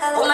cada